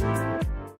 Bye.